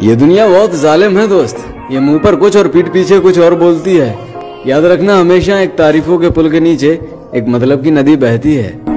ये दुनिया बहुत जालिम है दोस्त। ये मुँह पर कुछ और पीठ पीछे कुछ और बोलती है। याद रखना, हमेशा एक तारीफों के पुल के नीचे एक मतलब की नदी बहती है।